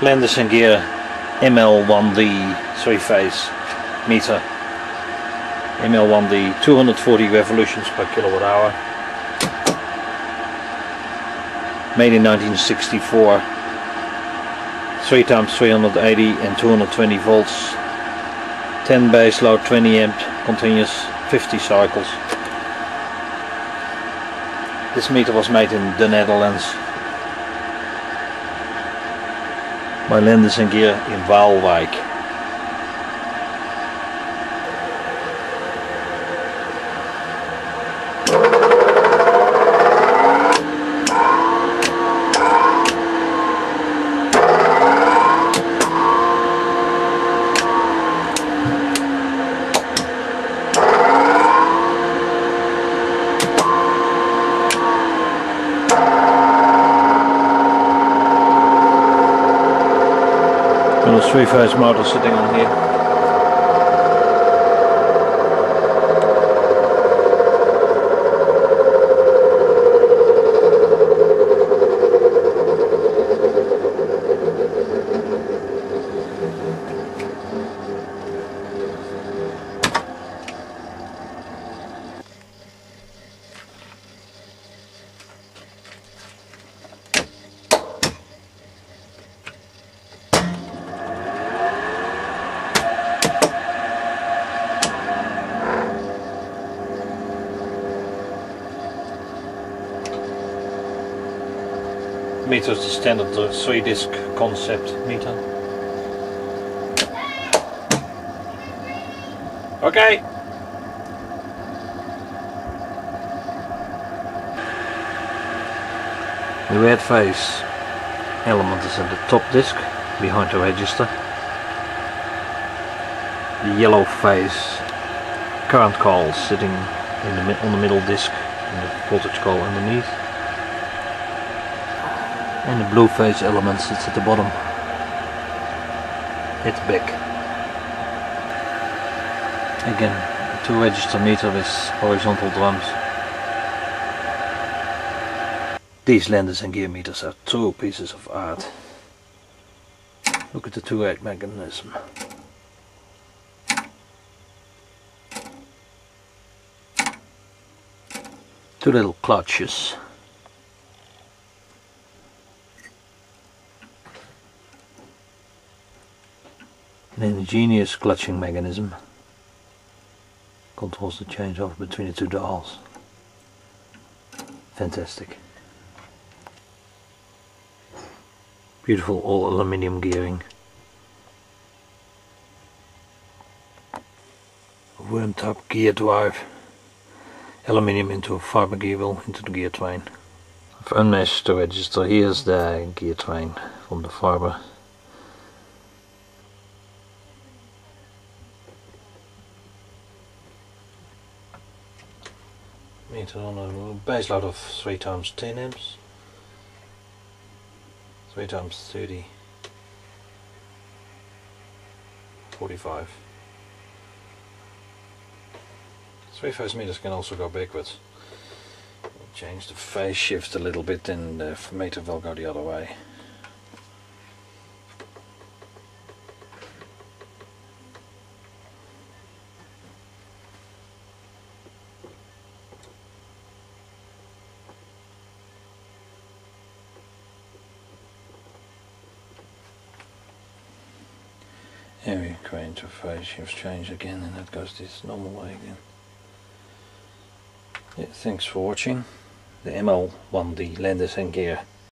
Landis & Gyr ML1D three-phase meter. ML1D 240 revolutions per kilowatt hour. Made in 1964. 3 times 380 and 220 volts. 10 base load 20 amp continuous 50 cycles. This meter was made in the Netherlands by Landis & Gyr in Waalwijk. Got a three-phase motor sitting on here. Meter is the standard uh, three disc concept meter. Okay. The red face element is at the top disc behind the register. The yellow face current coil sitting in the, on the middle disc and the voltage coil underneath and the blue phase element sits at the bottom. The back. Again two register meter with horizontal drums. These Landis and Gyr meters are two pieces of art. Look at the two eight mechanism. Two little clutches An ingenious clutching mechanism controls the changeover between the two dials. Fantastic. Beautiful all aluminium gearing. Worm top gear drive. Aluminium into a fiber gear wheel into the gear train. I've unmeshed the register. Here's the gear train from the fiber meter on a base load of 3 times 10 amps. 3 times 30 45 three phase meters can also go backwards. Change the phase shift a little bit and the meter will go the other way Area to phase shifts change again and that goes this normal way again. Yeah, thanks for watching the ML1D Landis and Gyr